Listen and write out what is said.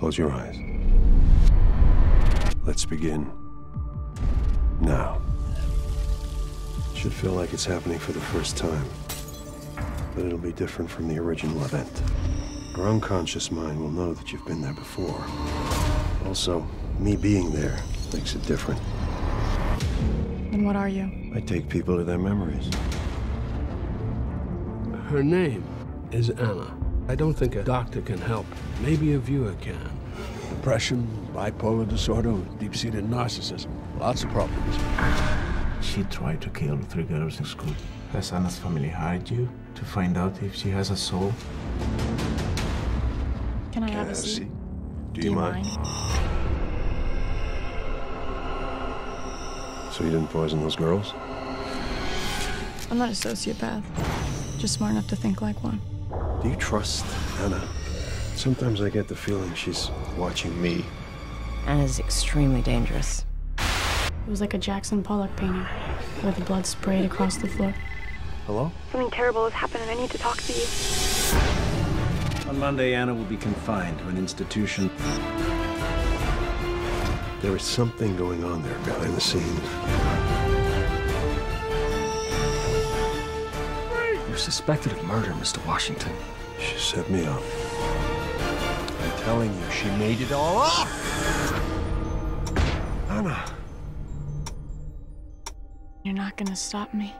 Close your eyes. Let's begin. Now. Should feel like it's happening for the first time. But it'll be different from the original event. Your unconscious mind will know that you've been there before. Also, me being there makes it different. And what are you? I take people to their memories. Her name is Anna. I don't think a doctor can help. Maybe a viewer can. Depression, bipolar disorder, deep-seated narcissism. Lots of problems. She tried to kill three girls in school. Has Anna's family hired you to find out if she has a soul? Can I have a seat? Cassie, do you mind? So you didn't poison those girls? I'm not a sociopath. Just smart enough to think like one. Do you trust Anna? Sometimes I get the feeling she's watching me. Anna's extremely dangerous. It was like a Jackson Pollock painting, where the blood sprayed across the floor. Hello? Something terrible has happened and I need to talk to you. On Monday, Anna will be confined to an institution. There is something going on there behind the scenes. Suspected of murder, Mr. Washington. She set me up. I'm telling you, she made it all up! Anna. You're not gonna stop me.